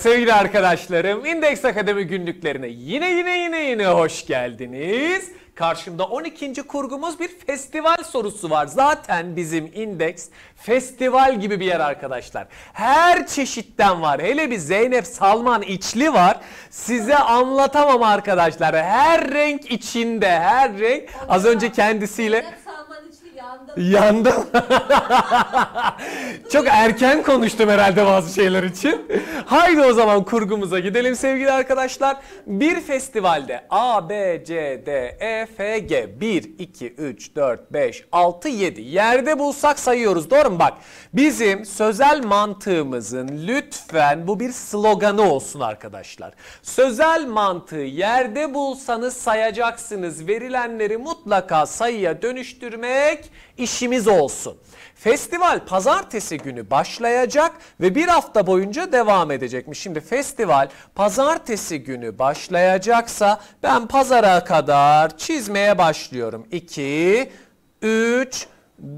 Evet sevgili arkadaşlarım Indeks Akademi günlüklerine yine yine yine yine hoş geldiniz. Karşımda 12. kurgumuz bir festival sorusu var. Zaten bizim indeks festival gibi bir yer arkadaşlar. Her çeşitten var. Hele bir Zeynep Salman içli var. Size anlatamam arkadaşlar. Her renk içinde her renk. Az önce kendisiyle... Yandım. Çok erken konuştum herhalde bazı şeyler için. Haydi o zaman kurgumuza gidelim sevgili arkadaşlar. Bir festivalde A, B, C, D, E, F, G 1, 2, 3, 4, 5, 6, 7 yerde bulsak sayıyoruz doğru mu? Bak bizim sözel mantığımızın lütfen bu bir sloganı olsun arkadaşlar. Sözel mantığı yerde bulsanız sayacaksınız. Verilenleri mutlaka sayıya dönüştürmek işimiz olsun. Festival pazartesi günü başlayacak ve bir hafta boyunca devam edecekmiş. Şimdi festival pazartesi günü başlayacaksa ben pazara kadar çizmeye başlıyorum. 2, 3,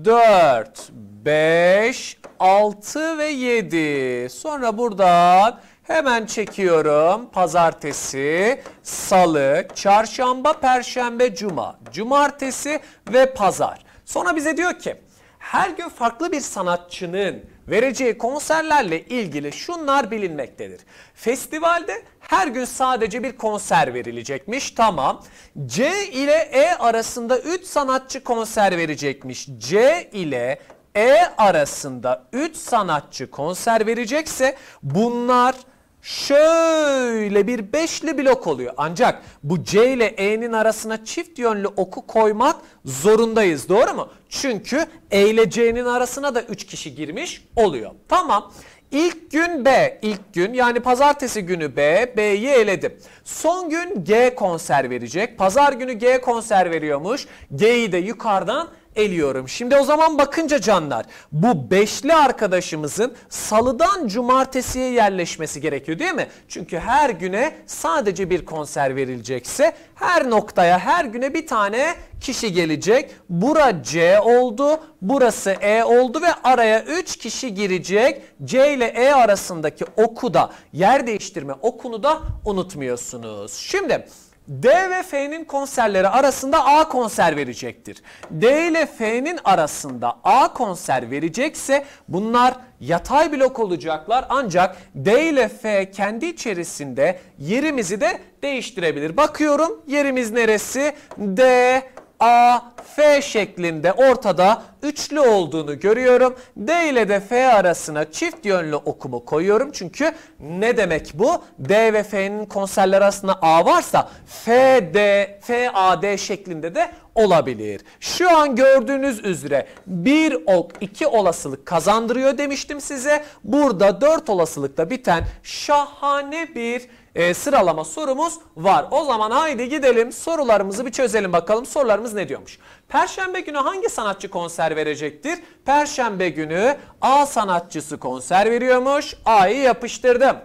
4, 5, 6 ve 7. Sonra buradan hemen çekiyorum. Pazartesi, salı, çarşamba, perşembe, cuma, cumartesi ve pazar. Sonra bize diyor ki her gün farklı bir sanatçının vereceği konserlerle ilgili şunlar bilinmektedir. Festivalde her gün sadece bir konser verilecekmiş. Tamam. C ile E arasında 3 sanatçı konser verecekmiş. C ile E arasında 3 sanatçı konser verecekse bunlar şöyle bir beşli blok oluyor. Ancak bu C ile E'nin arasına çift yönlü oku koymak zorundayız. Doğru mu? Çünkü E ile C'nin arasına da 3 kişi girmiş oluyor. Tamam. İlk gün B, ilk gün yani pazartesi günü B, B'yi eledim. Son gün G konser verecek. Pazar günü G konser veriyormuş. G'yi de yukarıdan eliyorum. Şimdi o zaman bakınca canlar bu beşli arkadaşımızın salıdan cumartesiye yerleşmesi gerekiyor değil mi? Çünkü her güne sadece bir konser verilecekse her noktaya her güne bir tane kişi gelecek. Bura C oldu, burası E oldu ve araya 3 kişi girecek. C ile E arasındaki oku da yer değiştirme okunu da unutmuyorsunuz. Şimdi D ve F'nin konserleri arasında A konser verecektir. D ile F'nin arasında A konser verecekse bunlar yatay blok olacaklar ancak D ile F kendi içerisinde yerimizi de değiştirebilir. Bakıyorum yerimiz neresi? D, A, F şeklinde ortada üçlü olduğunu görüyorum. D ile de F arasına çift yönlü okumu koyuyorum. Çünkü ne demek bu? D ve F'nin konserler arasında A varsa F, D, F, A, D şeklinde de olabilir. Şu an gördüğünüz üzere bir ok iki olasılık kazandırıyor demiştim size. Burada dört olasılıkta biten şahane bir e, sıralama sorumuz var. O zaman haydi gidelim sorularımızı bir çözelim bakalım. Sorularımız ne diyormuş? Perşembe günü hangi sanatçı konser verecektir? Perşembe günü A sanatçısı konser veriyormuş. A'yı yapıştırdım.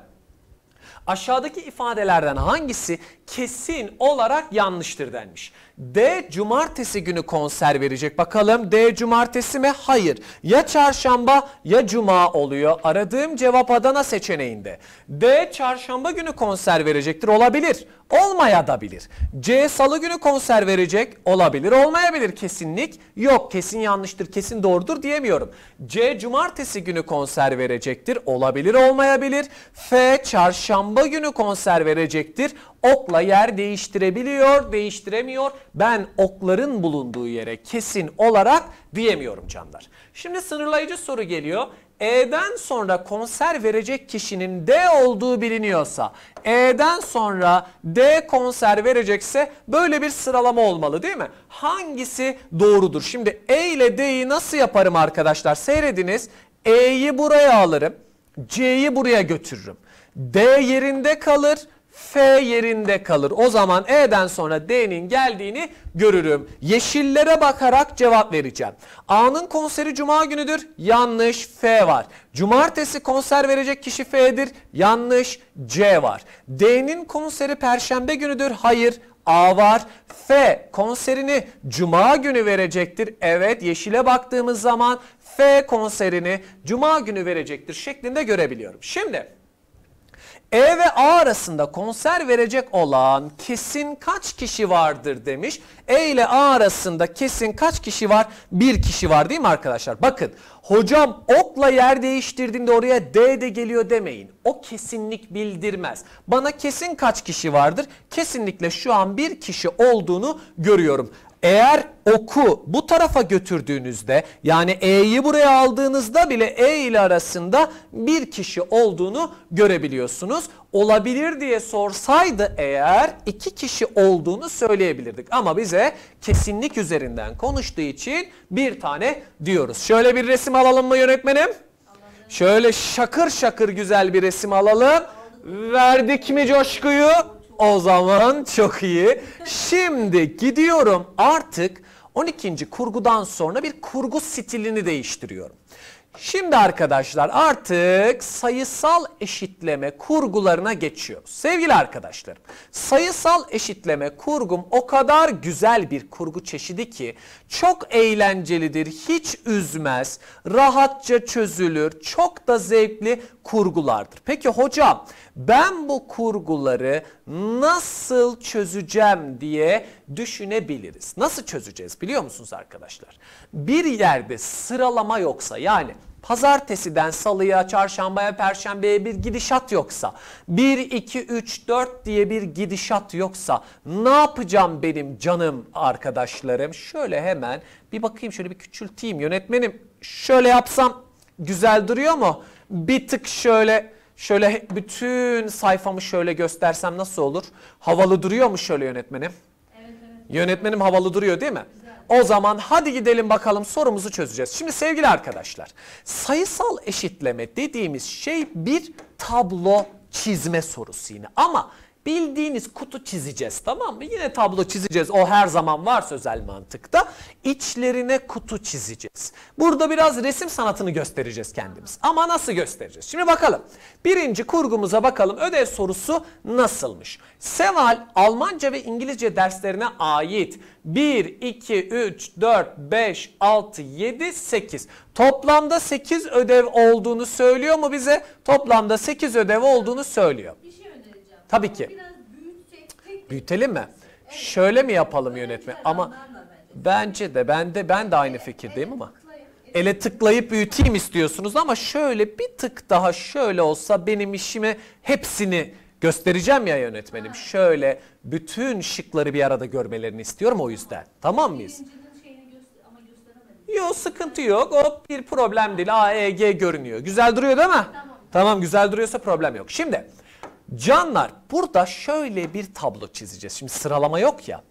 Aşağıdaki ifadelerden hangisi kesin olarak yanlıştır denmiş. D cumartesi günü konser verecek. Bakalım D cumartesi mi? Hayır. Ya çarşamba ya cuma oluyor. Aradığım cevap Adana seçeneğinde. D çarşamba günü konser verecektir. Olabilir. Olmayabilir. C salı günü konser verecek. Olabilir. Olmayabilir. Kesinlik yok. Kesin yanlıştır. Kesin doğrudur diyemiyorum. C cumartesi günü konser verecektir. Olabilir. Olmayabilir. F çarşamba günü konser verecektir. Okla yer değiştirebiliyor, değiştiremiyor. Ben okların bulunduğu yere kesin olarak diyemiyorum canlar. Şimdi sınırlayıcı soru geliyor. E'den sonra konser verecek kişinin D olduğu biliniyorsa, E'den sonra D konser verecekse böyle bir sıralama olmalı değil mi? Hangisi doğrudur? Şimdi E ile D'yi nasıl yaparım arkadaşlar? Seyrediniz. E'yi buraya alırım. C'yi buraya götürürüm. D yerinde kalır. F yerinde kalır. O zaman E'den sonra D'nin geldiğini görürüm. Yeşillere bakarak cevap vereceğim. A'nın konseri cuma günüdür. Yanlış. F var. Cumartesi konser verecek kişi F'dir. Yanlış. C var. D'nin konseri perşembe günüdür. Hayır. A var. F konserini cuma günü verecektir. Evet yeşile baktığımız zaman F konserini cuma günü verecektir şeklinde görebiliyorum. Şimdi E ve A arasında konser verecek olan kesin kaç kişi vardır demiş. E ile A arasında kesin kaç kişi var? Bir kişi var değil mi arkadaşlar? Bakın hocam okla yer değiştirdiğinde oraya D de geliyor demeyin. O kesinlik bildirmez. Bana kesin kaç kişi vardır? Kesinlikle şu an bir kişi olduğunu görüyorum. Eğer oku bu tarafa götürdüğünüzde yani E'yi buraya aldığınızda bile E ile arasında bir kişi olduğunu görebiliyorsunuz. Olabilir diye sorsaydı eğer iki kişi olduğunu söyleyebilirdik. Ama bize kesinlik üzerinden konuştuğu için bir tane diyoruz. Şöyle bir resim alalım mı yönetmenim? Şöyle şakır şakır güzel bir resim alalım. Verdik mi coşkuyu? O zaman çok iyi. Şimdi gidiyorum artık 12. kurgudan sonra bir kurgu stilini değiştiriyorum. Şimdi arkadaşlar artık sayısal eşitleme kurgularına geçiyoruz. Sevgili arkadaşlarım, sayısal eşitleme kurgum o kadar güzel bir kurgu çeşidi ki çok eğlencelidir, hiç üzmez, rahatça çözülür, çok da zevkli kurgulardır. Peki hocam ben bu kurguları nasıl çözeceğim diye düşünebiliriz. Nasıl çözeceğiz biliyor musunuz arkadaşlar? Bir yerde sıralama yoksa yani pazartesiden salıya, çarşambaya, perşembeye bir gidişat yoksa, 1, 2, 3, 4 diye bir gidişat yoksa ne yapacağım benim canım arkadaşlarım? Şöyle hemen bir bakayım şöyle bir küçülteyim yönetmenim. Şöyle yapsam güzel duruyor mu? Bir tık şöyle şöyle bütün sayfamı şöyle göstersem nasıl olur? Havalı duruyor mu şöyle yönetmenim? Evet, evet. Yönetmenim havalı duruyor değil mi? O zaman hadi gidelim bakalım sorumuzu çözeceğiz. Şimdi sevgili arkadaşlar sayısal eşitleme dediğimiz şey bir tablo çizme sorusu yine. Ama bildiğiniz kutu çizeceğiz tamam mı? Yine tablo çizeceğiz o her zaman var sözel mantıkta. İçlerine kutu çizeceğiz. Burada biraz resim sanatını göstereceğiz kendimiz. Ama nasıl göstereceğiz? Şimdi bakalım. Birinci kurgumuza bakalım ödev sorusu nasılmış? Seval Almanca ve İngilizce derslerine ait 1, 2, 3, 4, 5, 6, 7, 8. Toplamda 8 ödev olduğunu söylüyor mu bize? Toplamda 8 ödev olduğunu söylüyor. Tabii ki. Büyütelim mi? Şöyle mi yapalım yönetmen? Ama bence de ben de ben de aynı fikirdeyim ama. Ele tıklayıp büyüteyim istiyorsunuz ama şöyle bir tık daha şöyle olsa benim işime hepsini göstereceğim ya yönetmenim. Şöyle bütün şıkları bir arada görmelerini istiyorum o yüzden. Tamam mıyız? Yok sıkıntı yok. O bir problem değil. A, E, G görünüyor. Güzel duruyor değil mi? Tamam. Tamam güzel duruyorsa problem yok. Şimdi canlar burada şöyle bir tablo çizeceğiz. Şimdi sıralama yok ya.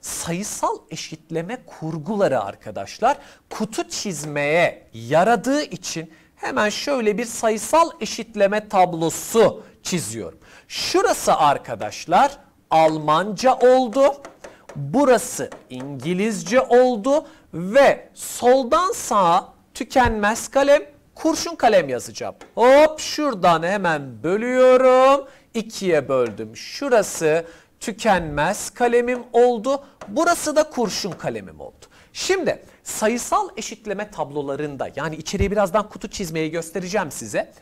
Sayısal eşitleme kurguları arkadaşlar kutu çizmeye yaradığı için hemen şöyle bir sayısal eşitleme tablosu çiziyorum. Şurası arkadaşlar Almanca oldu. Burası İngilizce oldu ve soldan sağa tükenmez kalem, kurşun kalem yazacağım. Hop şuradan hemen bölüyorum. İkiye böldüm. Şurası tükenmez kalemim oldu. Burası da kurşun kalemim oldu. Şimdi sayısal eşitleme tablolarında yani içeriye birazdan kutu çizmeyi göstereceğim size.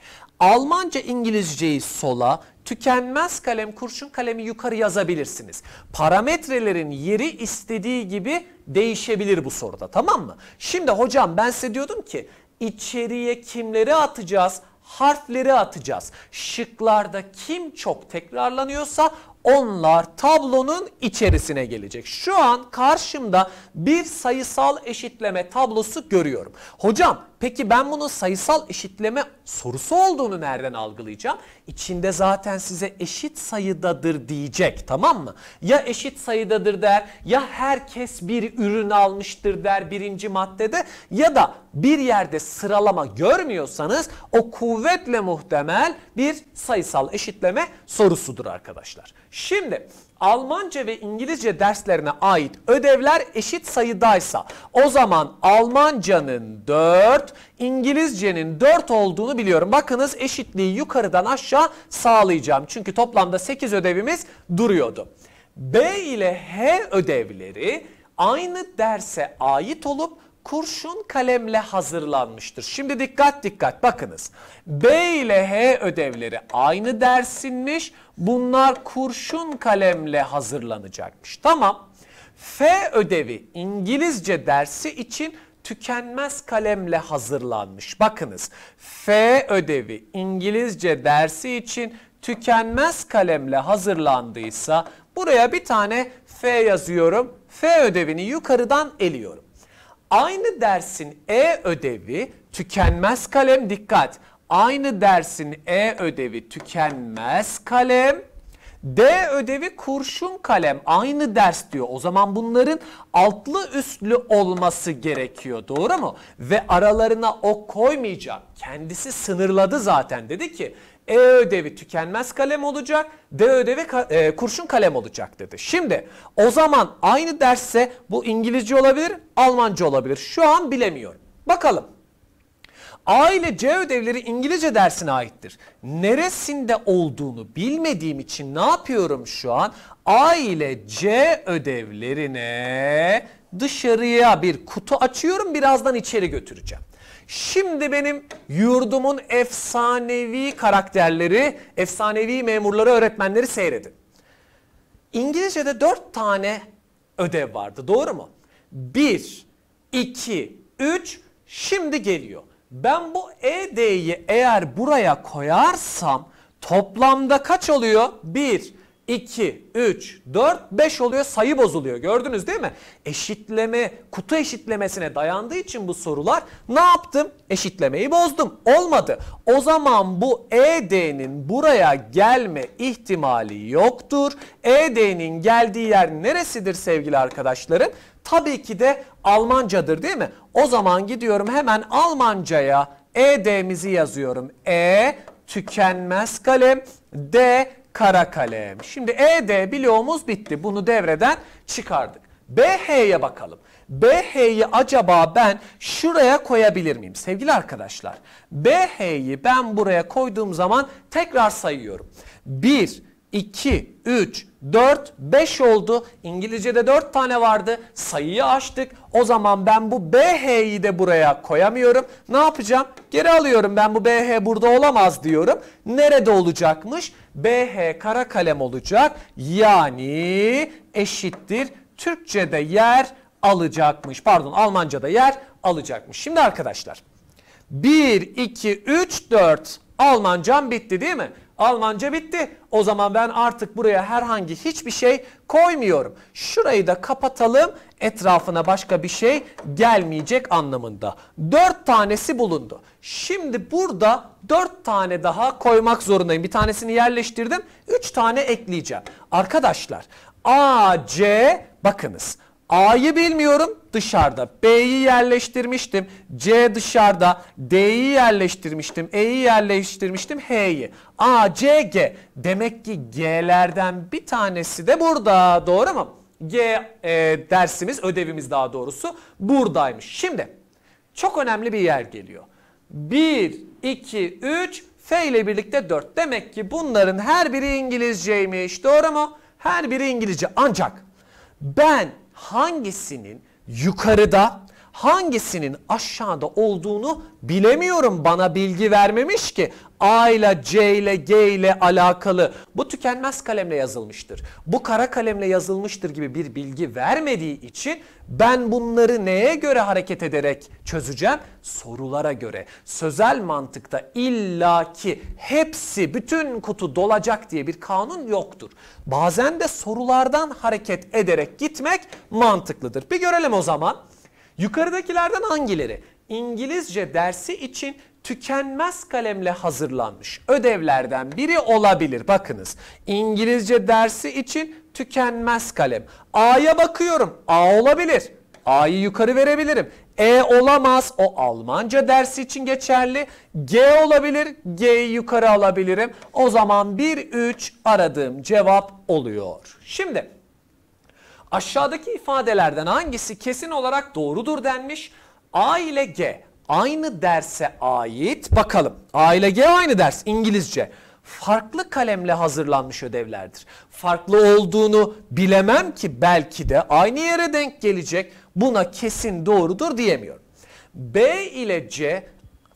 Almanca İngilizceyi sola, tükenmez kalem kurşun kalemi yukarı yazabilirsiniz. Parametrelerin yeri istediği gibi değişebilir bu soruda tamam mı? Şimdi hocam ben size diyordum ki içeriye kimleri atacağız? Harfleri atacağız. Şıklarda kim çok tekrarlanıyorsa onlar tablonun içerisine gelecek. Şu an karşımda bir sayısal eşitleme tablosu görüyorum. Hocam peki ben bunun sayısal eşitleme sorusu olduğunu nereden algılayacağım? İçinde zaten size eşit sayıdadır diyecek tamam mı? Ya eşit sayıdadır der ya herkes bir ürün almıştır der birinci maddede ya da bir yerde sıralama görmüyorsanız o kuvvetle muhtemel bir sayısal eşitleme sorusudur arkadaşlar. Şimdi Almanca ve İngilizce derslerine ait ödevler eşit sayıdaysa o zaman Almancanın 4, İngilizcenin 4 olduğunu biliyorum. Bakınız eşitliği yukarıdan aşağı sağlayacağım. Çünkü toplamda 8 ödevimiz duruyordu. B ile H ödevleri aynı derse ait olup kurşun kalemle hazırlanmıştır. Şimdi dikkat dikkat bakınız. B ile H ödevleri aynı dersinmiş. Bunlar kurşun kalemle hazırlanacakmış. Tamam. F ödevi İngilizce dersi için tükenmez kalemle hazırlanmış. Bakınız F ödevi İngilizce dersi için tükenmez kalemle hazırlandıysa buraya bir tane F yazıyorum. F ödevini yukarıdan eliyorum. Aynı dersin E ödevi tükenmez kalem dikkat. Aynı dersin E ödevi tükenmez kalem. D ödevi kurşun kalem aynı ders diyor. O zaman bunların altlı üstlü olması gerekiyor doğru mu? Ve aralarına ok koymayacak. Kendisi sınırladı zaten dedi ki E ödevi tükenmez kalem olacak. D ödevi ka- e, kurşun kalem olacak dedi. Şimdi o zaman aynı dersse bu İngilizce olabilir, Almanca olabilir. Şu an bilemiyorum. Bakalım. A ile C ödevleri İngilizce dersine aittir. Neresinde olduğunu bilmediğim için ne yapıyorum şu an? A ile C ödevlerine dışarıya bir kutu açıyorum birazdan içeri götüreceğim. Şimdi benim yurdumun efsanevi karakterleri, efsanevi memurları, öğretmenleri seyredin. İngilizce'de dört tane ödev vardı doğru mu? Bir, iki, üç, şimdi geliyor. Ben bu ED'yi eğer buraya koyarsam toplamda kaç oluyor? 1, 2, 3, 4, 5 oluyor sayı bozuluyor gördünüz değil mi? Eşitleme, kutu eşitlemesine dayandığı için bu sorular ne yaptım? Eşitlemeyi bozdum. Olmadı. O zaman bu ED'nin buraya gelme ihtimali yoktur. ED'nin geldiği yer neresidir sevgili arkadaşlarım? Tabii ki de Almancadır değil mi? O zaman gidiyorum hemen Almancaya ED'mizi yazıyorum. E tükenmez kalem, D kara kalem. Şimdi ED bloğumuz bitti. Bunu devreden çıkardık. BH'ye bakalım. BH'yi acaba ben şuraya koyabilir miyim? Sevgili arkadaşlar, BH'yi ben buraya koyduğum zaman tekrar sayıyorum. 1, 2, 3, 4, 5 oldu. İngilizce'de 4 tane vardı. Sayıyı açtık. O zaman ben bu BH'yi de buraya koyamıyorum. Ne yapacağım? Geri alıyorum. Ben bu BH burada olamaz diyorum. Nerede olacakmış? BH kara kalem olacak. Yani eşittir. Türkçe'de yer alacakmış. Pardon Almanca'da yer alacakmış. Şimdi arkadaşlar 1, 2, 3, 4 Almancam bitti değil mi? Almanca bitti. O zaman ben artık buraya herhangi hiçbir şey koymuyorum. Şurayı da kapatalım. Etrafına başka bir şey gelmeyecek anlamında. 4 tanesi bulundu. Şimdi burada 4 tane daha koymak zorundayım. Bir tanesini yerleştirdim. 3 tane ekleyeceğim. Arkadaşlar A, C bakınız. A'yı bilmiyorum dışarıda. B'yi yerleştirmiştim. C dışarıda. D'yi yerleştirmiştim. E'yi yerleştirmiştim. H'yi. A, C, G. Demek ki G'lerden bir tanesi de burada. Doğru mu? G e, dersimiz, ödevimiz daha doğrusu buradaymış. Şimdi çok önemli bir yer geliyor. 1, 2, 3, F ile birlikte 4. Demek ki bunların her biri İngilizceymiş. Doğru mu? Her biri İngilizce. Ancak ben hangisinin yukarıda hangisinin aşağıda olduğunu bilemiyorum. Bana bilgi vermemiş ki A ile C ile G ile alakalı. Bu tükenmez kalemle yazılmıştır. Bu kara kalemle yazılmıştır gibi bir bilgi vermediği için ben bunları neye göre hareket ederek çözeceğim? Sorulara göre. Sözel mantıkta illaki hepsi bütün kutu dolacak diye bir kanun yoktur. Bazen de sorulardan hareket ederek gitmek mantıklıdır. Bir görelim o zaman. Yukarıdakilerden hangileri İngilizce dersi için tükenmez kalemle hazırlanmış ödevlerden biri olabilir. Bakınız İngilizce dersi için tükenmez kalem. A'ya bakıyorum. A olabilir. A'yı yukarı verebilirim. E olamaz. O Almanca dersi için geçerli. G olabilir. G'yi yukarı alabilirim. O zaman 1-3 aradığım cevap oluyor. Şimdi Aşağıdaki ifadelerden hangisi kesin olarak doğrudur denmiş? A ile G aynı derse ait bakalım. A ile G aynı ders İngilizce. Farklı kalemle hazırlanmış ödevlerdir. Farklı olduğunu bilemem ki belki de aynı yere denk gelecek. Buna kesin doğrudur diyemiyorum. B ile C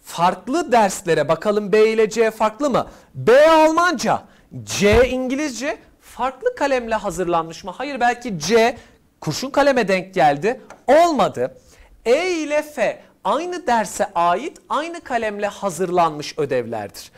farklı derslere bakalım B ile C farklı mı? B Almanca, C İngilizce farklı kalemle hazırlanmış mı? Hayır belki C kurşun kaleme denk geldi. Olmadı. E ile F aynı derse ait aynı kalemle hazırlanmış ödevlerdir.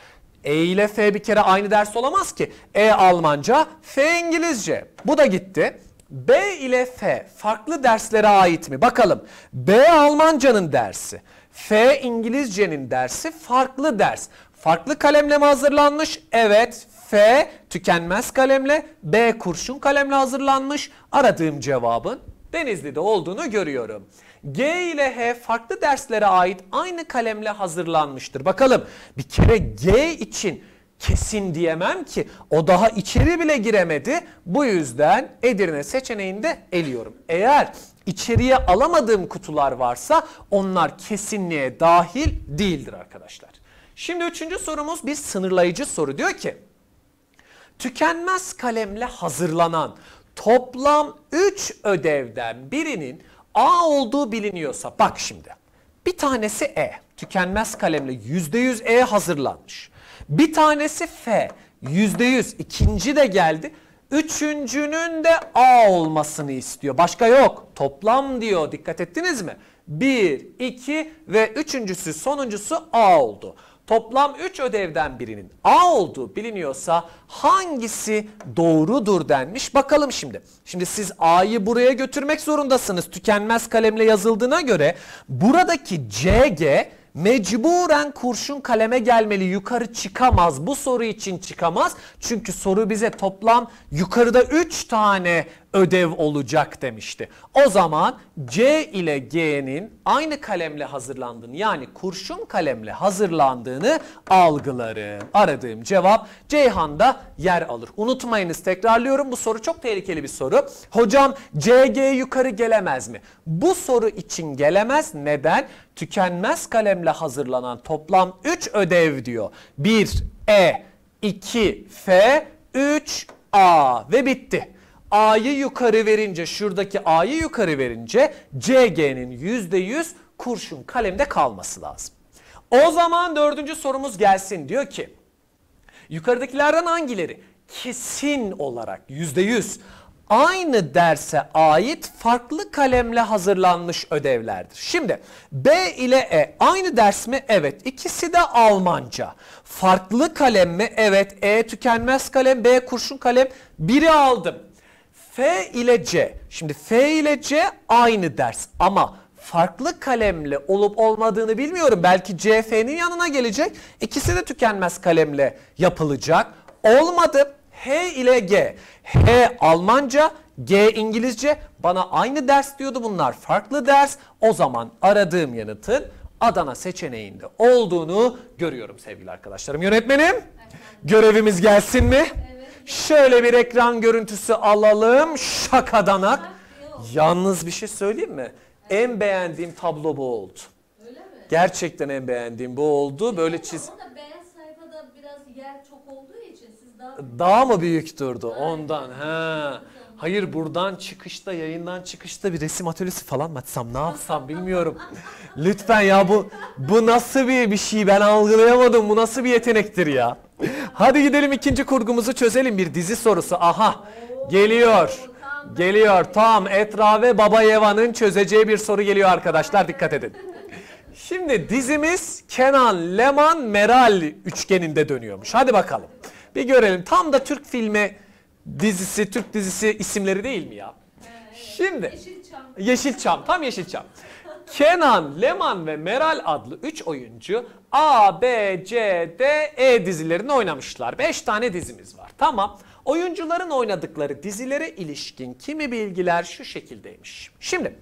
E ile F bir kere aynı ders olamaz ki. E Almanca, F İngilizce. Bu da gitti. B ile F farklı derslere ait mi? Bakalım. B Almanca'nın dersi. F İngilizcenin dersi farklı ders. Farklı kalemle mi hazırlanmış? Evet. F tükenmez kalemle, B kurşun kalemle hazırlanmış. Aradığım cevabın Denizli'de olduğunu görüyorum. G ile H farklı derslere ait aynı kalemle hazırlanmıştır. Bakalım bir kere G için kesin diyemem ki o daha içeri bile giremedi. Bu yüzden Edirne seçeneğinde eliyorum. Eğer içeriye alamadığım kutular varsa onlar kesinliğe dahil değildir arkadaşlar. Şimdi üçüncü sorumuz bir sınırlayıcı soru. Diyor ki tükenmez kalemle hazırlanan toplam 3 ödevden birinin A olduğu biliniyorsa bak şimdi bir tanesi E tükenmez kalemle %100 E hazırlanmış. Bir tanesi F %100 ikinci de geldi. Üçüncünün de A olmasını istiyor. Başka yok. Toplam diyor. Dikkat ettiniz mi? 1, 2 ve üçüncüsü sonuncusu A oldu. Toplam 3 ödevden birinin A olduğu biliniyorsa hangisi doğrudur denmiş. Bakalım şimdi. Şimdi siz A'yı buraya götürmek zorundasınız. Tükenmez kalemle yazıldığına göre buradaki CG mecburen kurşun kaleme gelmeli yukarı çıkamaz. Bu soru için çıkamaz. Çünkü soru bize toplam yukarıda 3 tane ödev olacak demişti. O zaman C ile G'nin aynı kalemle hazırlandığını yani kurşun kalemle hazırlandığını algılarım. Aradığım cevap Ceyhan'da yer alır. Unutmayınız tekrarlıyorum bu soru çok tehlikeli bir soru. Hocam CG yukarı gelemez mi? Bu soru için gelemez. Neden? Tükenmez kalemle hazırlanan toplam 3 ödev diyor. 1 E, 2 F, 3 A ve bitti. A'yı yukarı verince şuradaki A'yı yukarı verince CG'nin %100 kurşun kalemde kalması lazım. O zaman dördüncü sorumuz gelsin. Diyor ki yukarıdakilerden hangileri kesin olarak %100 aynı derse ait farklı kalemle hazırlanmış ödevlerdir. Şimdi B ile E aynı ders mi? Evet. İkisi de Almanca. Farklı kalem mi? Evet. E tükenmez kalem, B kurşun kalem. Biri aldım. F ile C. Şimdi F ile C aynı ders ama farklı kalemle olup olmadığını bilmiyorum. Belki C F'nin yanına gelecek. İkisi de tükenmez kalemle yapılacak. Olmadı. H ile G. H Almanca, G İngilizce. Bana aynı ders diyordu bunlar. Farklı ders. O zaman aradığım yanıtın Adana seçeneğinde olduğunu görüyorum sevgili arkadaşlarım. Yönetmenim görevimiz gelsin mi? Şöyle bir ekran görüntüsü alalım. Şakadanak. Yalnız bir şey söyleyeyim mi? En beğendiğim tablo bu oldu. Gerçekten en beğendiğim bu oldu. Böyle çiz... Ama da beyaz sayfada biraz yer çok olduğu Daha mı büyük durdu ondan? He. Hayır buradan çıkışta yayından çıkışta bir resim atölyesi falan mı açsam ne yapsam bilmiyorum. Lütfen ya bu bu nasıl bir bir şey ben algılayamadım. Bu nasıl bir yetenektir ya? Hadi gidelim ikinci kurgumuzu çözelim bir dizi sorusu. Aha geliyor. Geliyor tam Etra ve Baba Yeva'nın çözeceği bir soru geliyor arkadaşlar dikkat edin. Şimdi dizimiz Kenan, Leman, Meral üçgeninde dönüyormuş. Hadi bakalım. Bir görelim. Tam da Türk filmi dizisi, Türk dizisi isimleri değil mi ya? Şimdi Yeşilçam. Yeşilçam, tam Yeşilçam. Kenan, Leman ve Meral adlı 3 oyuncu A, B, C, D, E dizilerini oynamışlar. 5 tane dizimiz var. Tamam. Oyuncuların oynadıkları dizilere ilişkin kimi bilgiler şu şekildeymiş. Şimdi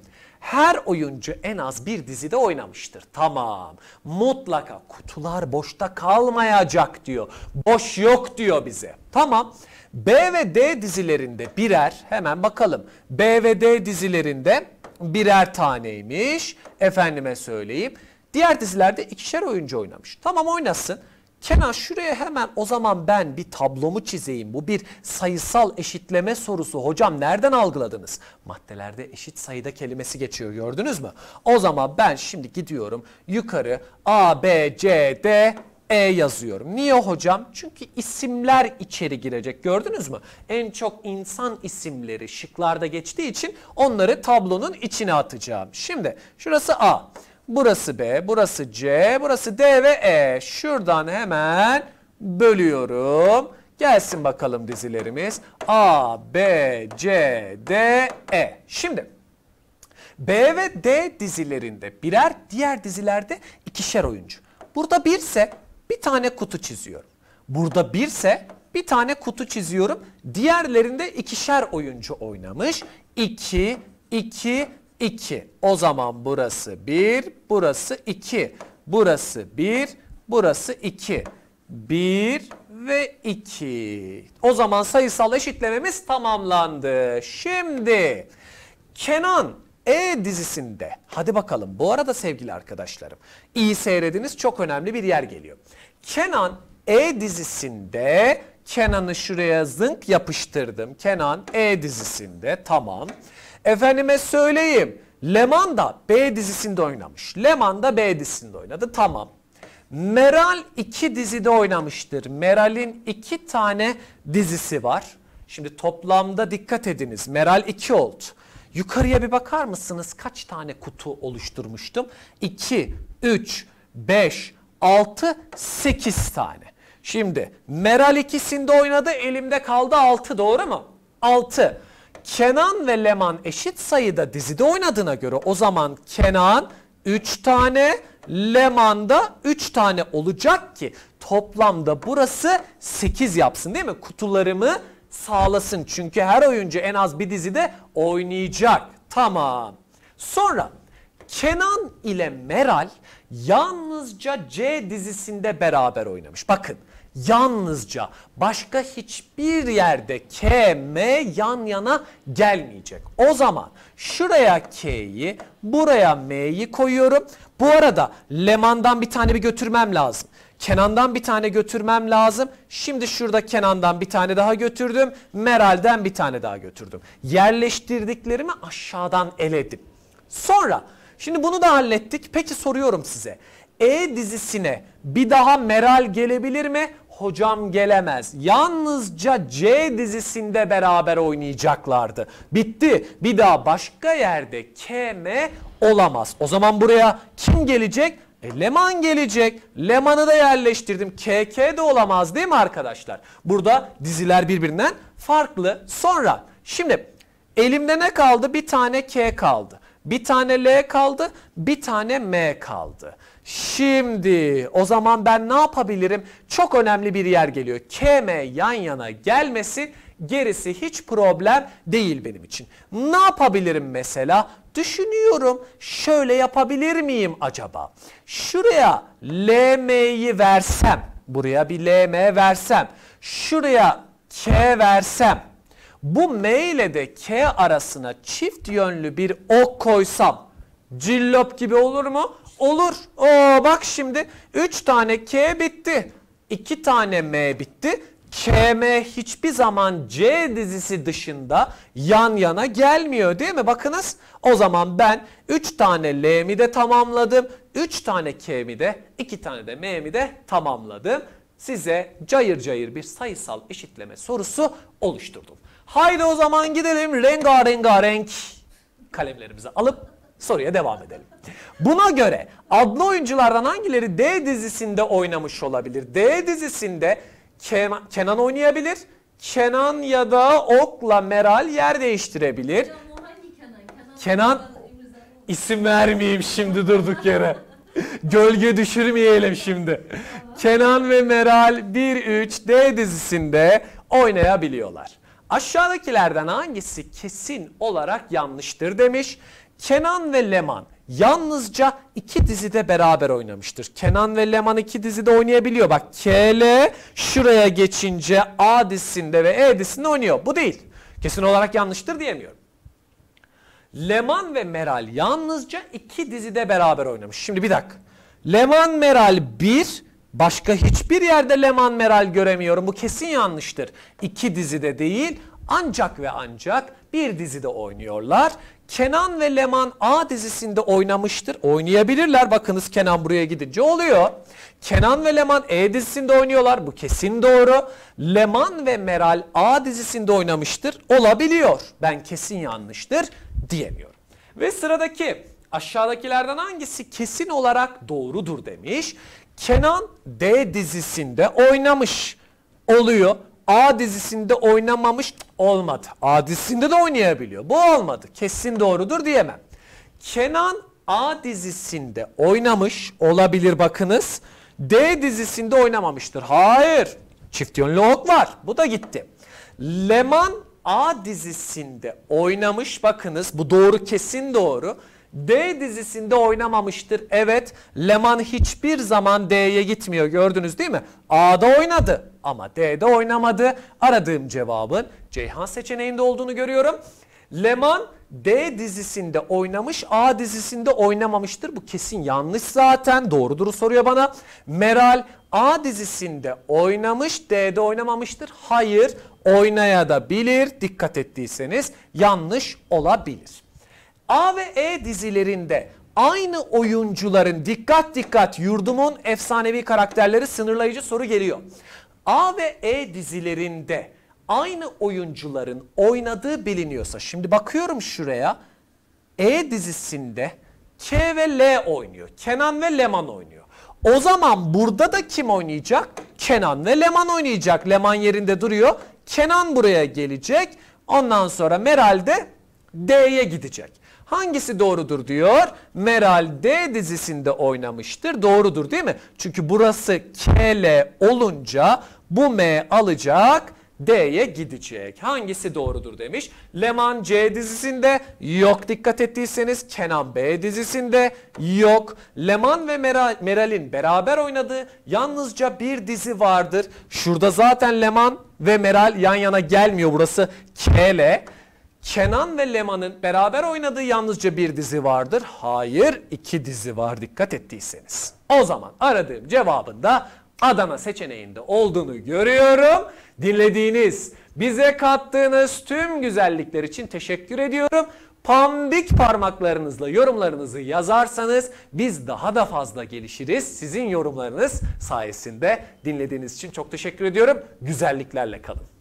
her oyuncu en az bir dizide oynamıştır. Tamam. Mutlaka kutular boşta kalmayacak diyor. Boş yok diyor bize. Tamam. B ve D dizilerinde birer hemen bakalım. B ve D dizilerinde birer taneymiş. Efendime söyleyeyim. Diğer dizilerde ikişer oyuncu oynamış. Tamam oynasın. Kenan şuraya hemen o zaman ben bir tablomu çizeyim. Bu bir sayısal eşitleme sorusu. Hocam nereden algıladınız? Maddelerde eşit sayıda kelimesi geçiyor gördünüz mü? O zaman ben şimdi gidiyorum yukarı A, B, C, D, E yazıyorum. Niye hocam? Çünkü isimler içeri girecek gördünüz mü? En çok insan isimleri şıklarda geçtiği için onları tablonun içine atacağım. Şimdi şurası A. Burası B, burası C, burası D ve E. Şuradan hemen bölüyorum. Gelsin bakalım dizilerimiz. A, B, C, D, E. Şimdi B ve D dizilerinde birer, diğer dizilerde ikişer oyuncu. Burada birse bir tane kutu çiziyorum. Burada birse bir tane kutu çiziyorum. Diğerlerinde ikişer oyuncu oynamış. 2, 2, 2. O zaman burası 1, burası 2. Burası 1, burası 2. 1 ve 2. O zaman sayısal eşitlememiz tamamlandı. Şimdi Kenan E dizisinde hadi bakalım bu arada sevgili arkadaşlarım iyi seyrediniz çok önemli bir yer geliyor. Kenan E dizisinde Kenan'ı şuraya zınk yapıştırdım. Kenan E dizisinde tamam. Efendime söyleyeyim Leman da B dizisinde oynamış. Leman da B dizisinde oynadı tamam. Meral iki dizide oynamıştır. Meral'in iki tane dizisi var. Şimdi toplamda dikkat ediniz. Meral 2 oldu. Yukarıya bir bakar mısınız? Kaç tane kutu oluşturmuştum? 2, 3, 5, 6, 8 tane. Şimdi Meral ikisinde oynadı elimde kaldı 6 doğru mu? 6. Kenan ve Leman eşit sayıda dizide oynadığına göre o zaman Kenan 3 tane, Leman'da 3 tane olacak ki toplamda burası 8 yapsın değil mi? Kutularımı sağlasın. Çünkü her oyuncu en az bir dizide oynayacak. Tamam. Sonra Kenan ile Meral yalnızca C dizisinde beraber oynamış. Bakın yalnızca başka hiçbir yerde K, M yan yana gelmeyecek. O zaman şuraya K'yi buraya M'yi koyuyorum. Bu arada Leman'dan bir tane bir götürmem lazım. Kenan'dan bir tane götürmem lazım. Şimdi şurada Kenan'dan bir tane daha götürdüm. Meral'den bir tane daha götürdüm. Yerleştirdiklerimi aşağıdan eledim. Sonra şimdi bunu da hallettik. Peki soruyorum size. E dizisine bir daha Meral gelebilir mi? Hocam gelemez. Yalnızca C dizisinde beraber oynayacaklardı. Bitti. Bir daha başka yerde K, M olamaz. O zaman buraya kim gelecek? E, Leman gelecek. Leman'ı da yerleştirdim. KK de olamaz değil mi arkadaşlar? Burada diziler birbirinden farklı. Sonra şimdi elimde ne kaldı? Bir tane K kaldı. Bir tane L kaldı. Bir tane M kaldı. Şimdi o zaman ben ne yapabilirim? Çok önemli bir yer geliyor. K, M yan yana gelmesi gerisi hiç problem değil benim için. Ne yapabilirim mesela? Düşünüyorum şöyle yapabilir miyim acaba? Şuraya LM'yi versem, buraya bir LM versem, şuraya K versem, bu M ile de K arasına çift yönlü bir ok koysam cillop gibi olur mu? Olur. Oo bak şimdi 3 tane K bitti. 2 tane M bitti. KM hiçbir zaman C dizisi dışında yan yana gelmiyor değil mi? Bakınız o zaman ben 3 tane L'mi de tamamladım. 3 tane K'mi de 2 tane de M'mi de tamamladım. Size cayır cayır bir sayısal eşitleme sorusu oluşturdum. Haydi o zaman gidelim rengarengarenk kalemlerimizi alıp soruya devam edelim. Buna göre adlı oyunculardan hangileri D dizisinde oynamış olabilir? D dizisinde Kenan oynayabilir. Kenan ya da Ok'la Meral yer değiştirebilir. Hocam Kenan? Kenan- Kenan İsim vermeyeyim şimdi durduk yere. Gölge düşürmeyelim şimdi. Kenan ve Meral 1-3 D dizisinde oynayabiliyorlar. Aşağıdakilerden hangisi kesin olarak yanlıştır demiş. Kenan ve Leman yalnızca iki dizide beraber oynamıştır. Kenan ve Leman iki dizide oynayabiliyor. Bak KL şuraya geçince A dizisinde ve E dizisinde oynuyor. Bu değil. Kesin olarak yanlıştır diyemiyorum. Leman ve Meral yalnızca iki dizide beraber oynamış. Şimdi bir dakika. Leman Meral 1, Başka hiçbir yerde Leman Meral göremiyorum. Bu kesin yanlıştır. İki dizide değil ancak ve ancak bir dizide oynuyorlar. Kenan ve Leman A dizisinde oynamıştır. Oynayabilirler. Bakınız Kenan buraya gidince oluyor. Kenan ve Leman E dizisinde oynuyorlar. Bu kesin doğru. Leman ve Meral A dizisinde oynamıştır. Olabiliyor. Ben kesin yanlıştır diyemiyorum. Ve sıradaki aşağıdakilerden hangisi kesin olarak doğrudur demiş. Kenan D dizisinde oynamış oluyor. A dizisinde oynamamış olmadı. A dizisinde de oynayabiliyor. Bu olmadı. Kesin doğrudur diyemem. Kenan A dizisinde oynamış olabilir bakınız. D dizisinde oynamamıştır. Hayır. Çift yönlü ok var. Bu da gitti. Leman A dizisinde oynamış bakınız. Bu doğru kesin doğru. D dizisinde oynamamıştır. Evet Leman hiçbir zaman D'ye gitmiyor gördünüz değil mi? A'da oynadı ama D'de oynamadı. Aradığım cevabın Ceyhan seçeneğinde olduğunu görüyorum. Leman D dizisinde oynamış, A dizisinde oynamamıştır. Bu kesin yanlış zaten. Doğrudur soruyor bana. Meral A dizisinde oynamış, D'de oynamamıştır. Hayır, oynayabilir. Dikkat ettiyseniz yanlış olabilir. A ve E dizilerinde aynı oyuncuların dikkat dikkat yurdumun efsanevi karakterleri sınırlayıcı soru geliyor. A ve E dizilerinde aynı oyuncuların oynadığı biliniyorsa şimdi bakıyorum şuraya E dizisinde K ve L oynuyor. Kenan ve Leman oynuyor. O zaman burada da kim oynayacak? Kenan ve Leman oynayacak. Leman yerinde duruyor. Kenan buraya gelecek. Ondan sonra Meral de D'ye gidecek. Hangisi doğrudur diyor? Meral D dizisinde oynamıştır. Doğrudur değil mi? Çünkü burası KL olunca bu M alacak D'ye gidecek. Hangisi doğrudur demiş. Leman C dizisinde yok dikkat ettiyseniz. Kenan B dizisinde yok. Leman ve Meral, Meral'in beraber oynadığı yalnızca bir dizi vardır. Şurada zaten Leman ve Meral yan yana gelmiyor. Burası KL. Kenan ve Leman'ın beraber oynadığı yalnızca bir dizi vardır. Hayır iki dizi var dikkat ettiyseniz. O zaman aradığım cevabın da Adana seçeneğinde olduğunu görüyorum. Dinlediğiniz, bize kattığınız tüm güzellikler için teşekkür ediyorum. Pambik parmaklarınızla yorumlarınızı yazarsanız biz daha da fazla gelişiriz. Sizin yorumlarınız sayesinde dinlediğiniz için çok teşekkür ediyorum. Güzelliklerle kalın.